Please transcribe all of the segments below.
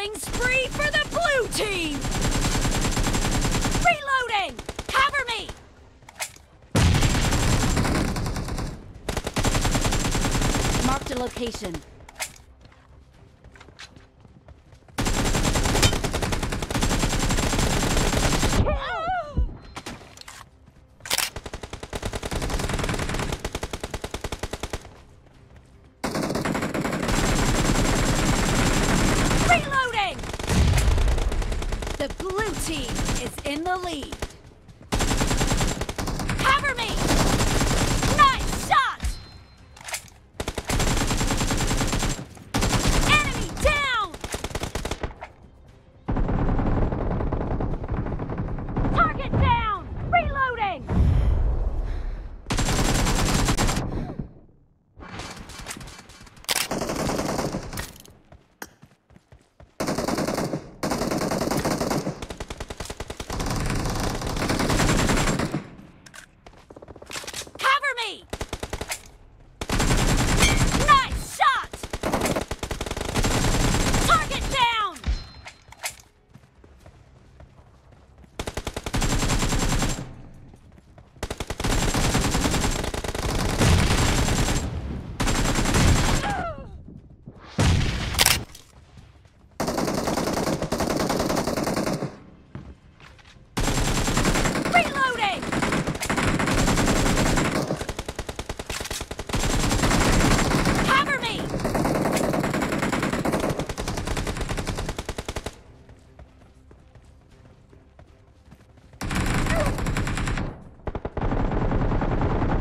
Killing spree for the blue team! Reloading! Cover me! Marked a location. Reloading! Blue team is in the lead. Cover me!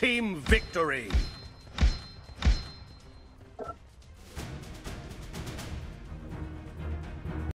team victory!